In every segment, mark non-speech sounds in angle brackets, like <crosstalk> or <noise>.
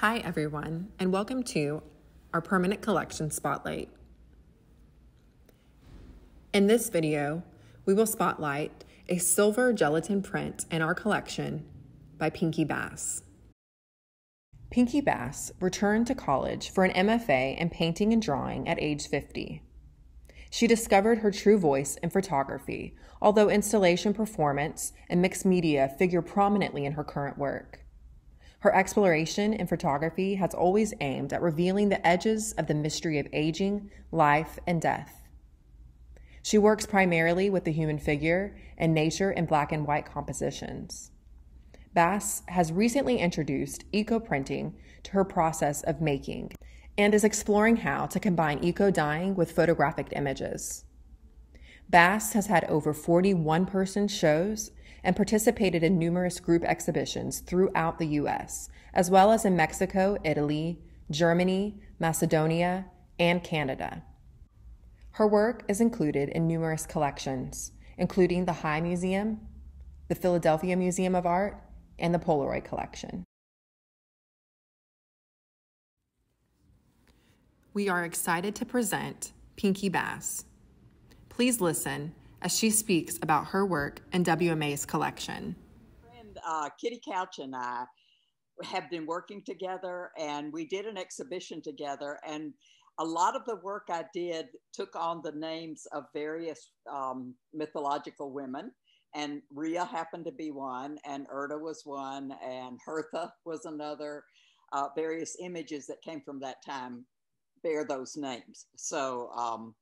Hi, everyone, and welcome to our permanent collection spotlight. In this video, we will spotlight a silver gelatin print in our collection by Pinky Bass. Pinky Bass returned to college for an MFA in painting and drawing at age 50. She discovered her true voice in photography, although installation performance and mixed media figure prominently in her current work. Her exploration in photography has always aimed at revealing the edges of the mystery of aging, life, and death. She works primarily with the human figure and nature in black and white compositions. Bass has recently introduced eco printing to her process of making and is exploring how to combine eco dyeing with photographic images. Bass has had over 41 person shows and participated in numerous group exhibitions throughout the US, as well as in Mexico, Italy, Germany, Macedonia, and Canada. Her work is included in numerous collections, including the High Museum, the Philadelphia Museum of Art, and the Polaroid Collection. We are excited to present Pinky Bass. Please listen as she speaks about her work in WMA's collection. Friend uh, Kitty Couch and I have been working together, and we did an exhibition together. And a lot of the work I did took on the names of various um, mythological women. And Rhea happened to be one, and Erda was one, and Hertha was another. Uh, various images that came from that time bear those names. So um,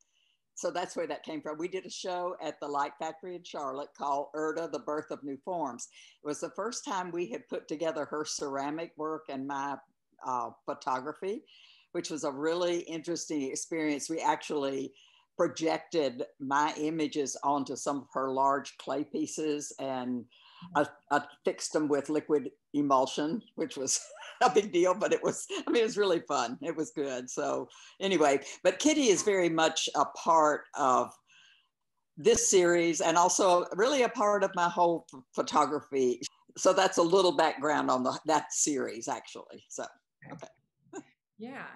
so that's where that came from. We did a show at the Light Factory in Charlotte called Erda, The Birth of New Forms. It was the first time we had put together her ceramic work and my uh, photography, which was a really interesting experience. We actually projected my images onto some of her large clay pieces and I, I fixed them with liquid emulsion, which was <laughs> a big deal, but it was, I mean, it was really fun. It was good. So, anyway, but Kitty is very much a part of this series and also really a part of my whole photography. So, that's a little background on the, that series, actually. So, okay. Yeah.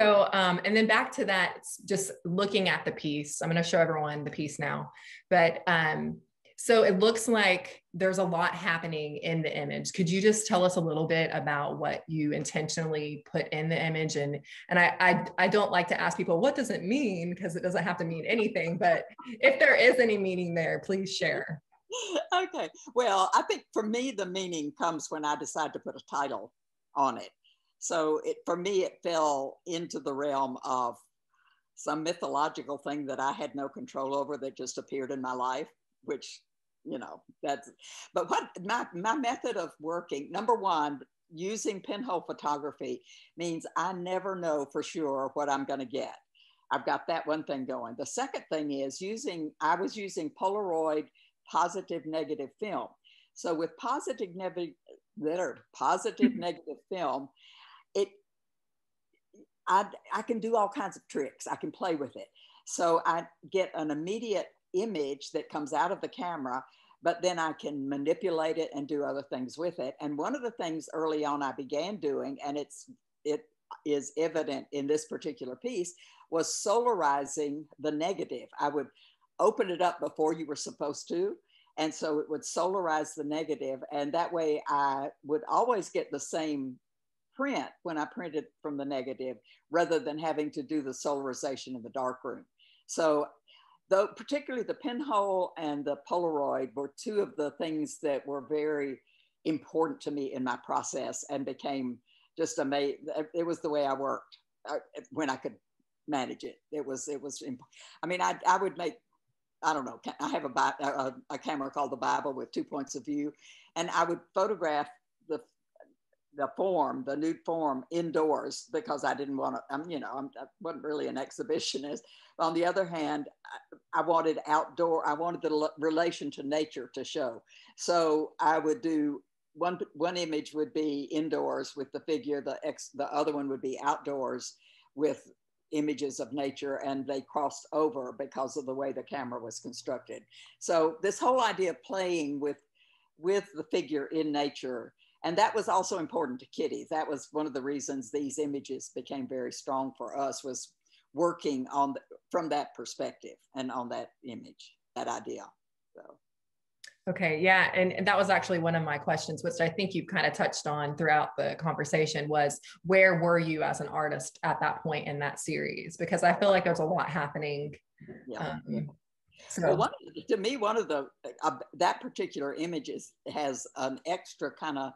So, um, and then back to that, just looking at the piece, I'm going to show everyone the piece now, but um, so it looks like there's a lot happening in the image. Could you just tell us a little bit about what you intentionally put in the image? And and I I, I don't like to ask people what does it mean because it doesn't have to mean anything. But if there is any meaning there, please share. Okay. Well, I think for me the meaning comes when I decide to put a title on it. So it for me it fell into the realm of some mythological thing that I had no control over that just appeared in my life which you know that's but what my, my method of working number one using pinhole photography means i never know for sure what i'm going to get. I've got that one thing going. The second thing is using i was using polaroid positive negative film. So with positive negative positive negative that are positive negative film it I, I can do all kinds of tricks. I can play with it. So i get an immediate image that comes out of the camera, but then I can manipulate it and do other things with it. And one of the things early on I began doing, and it's it is evident in this particular piece, was solarizing the negative. I would open it up before you were supposed to. And so it would solarize the negative, and that way I would always get the same print when I printed from the negative rather than having to do the solarization in the darkroom. So though particularly the pinhole and the Polaroid were two of the things that were very important to me in my process and became just amazing. It was the way I worked uh, when I could manage it. It was, it was, I mean, I, I would make, I don't know, I have a, a, a camera called the Bible with two points of view, and I would photograph the form, the nude form indoors because I didn't want to, I'm, you know, I'm, I wasn't really an exhibitionist. On the other hand, I, I wanted outdoor, I wanted the relation to nature to show. So I would do one, one image would be indoors with the figure, the, ex, the other one would be outdoors with images of nature and they crossed over because of the way the camera was constructed. So this whole idea of playing with, with the figure in nature and that was also important to Kitty. That was one of the reasons these images became very strong for us was working on the, from that perspective and on that image, that idea. So. Okay, yeah, and, that was actually one of my questions, which I think you kind of touched on throughout the conversation. Was where were you as an artist at that point in that series? Because I feel like there's a lot happening. Yeah. Um, so well, one, to me, one of the uh, that particular image is, has an extra kind of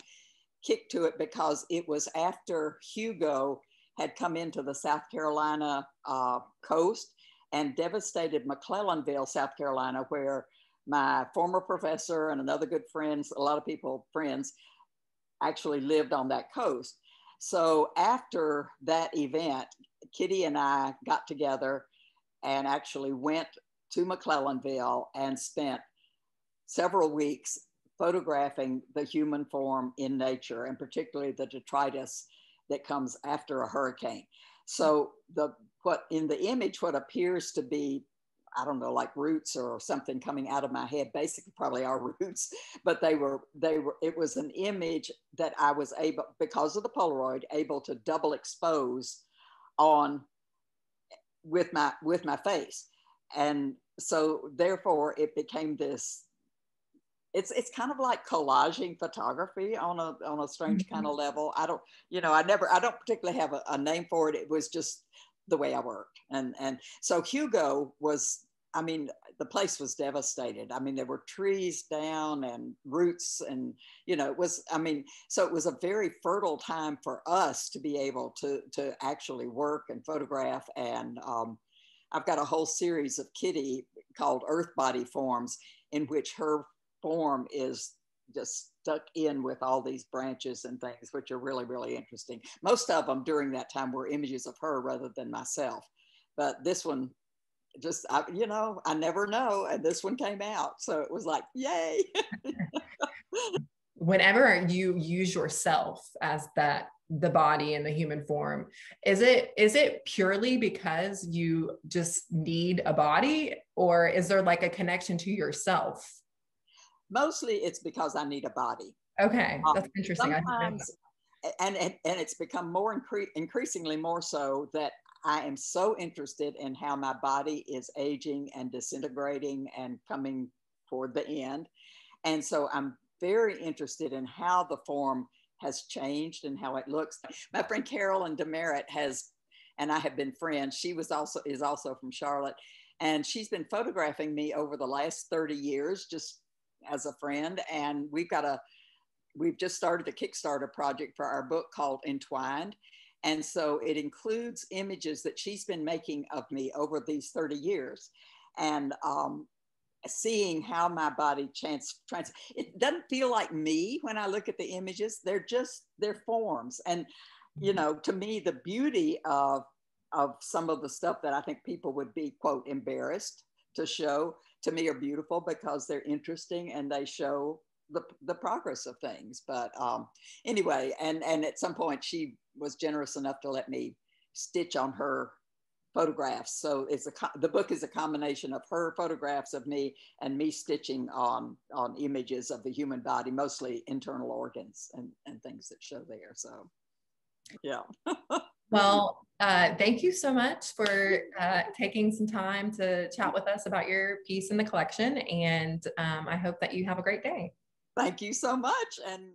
kick to it because it was after Hugo had come into the South Carolina uh, coast and devastated McClellanville, South Carolina, where my former professor and another good friends, a lot of people, friends, actually lived on that coast. So after that event, Kitty and I got together and actually went to McClellanville and spent several weeks photographing the human form in nature and particularly the detritus that comes after a hurricane. So the what in the image what appears to be I don't know, like roots or something coming out of my head, basically probably our <laughs> roots, but they were, they were, it was an image that I was able, because of the Polaroid, able to double expose on with my, with my face. And so therefore it became this it's it's kind of like collaging photography on a on a strange mm-hmm. kind of level. I don't, you know, I never, I don't particularly have a, a, name for it. It was just the way I worked, and and so Hugo was. I mean, the place was devastated. I mean, there were trees down and roots, and you know, it was. I mean, so it was a very fertile time for us to be able to to actually work and photograph. And um, I've got a whole series of Kitty called Earth Body Forms, in which her form is just stuck in with all these branches and things, which are really, really interesting. Most of them during that time were images of her rather than myself. But this one, just, I, you know, I never know. And this one came out. So it was like, yay. <laughs> <laughs> Whenever you use yourself as that the body and the human form is it is it purely because you just need a body or is there like a connection to yourself mostly it's because I need a body. Okay, um, that's um, interesting. Sometimes, and, and, and it's become more incre- increasingly more so that I am so interested in how my body is aging and disintegrating and coming toward the end. And so I'm very interested in how the form has changed and how it looks. My friend Carolyn DeMeritt has, and I have been friends. She was also is also from Charlotte, and she's been photographing me over the last 30 years, just as a friend. And we've got a, we've just started a Kickstarter project for our book called Entwined. And so it includes images that she's been making of me over these 30 years. And um, seeing how my body trans, trans, it doesn't feel like me when I look at the images. They're just, they're forms. And, you know, to me, the beauty of, of some of the stuff that I think people would be, quote, embarrassed to show to me are beautiful because they're interesting and they show the, the progress of things. But um, anyway, and, and at some point she was generous enough to let me stitch on her photographs. So it's a, the book is a combination of her photographs of me and me stitching on, on images of the human body, mostly internal organs and, and things that show there. So yeah. <laughs> Well, uh, thank you so much for uh, taking some time to chat with us about your piece in the collection. And um, I hope that you have a great day. Thank you so much. And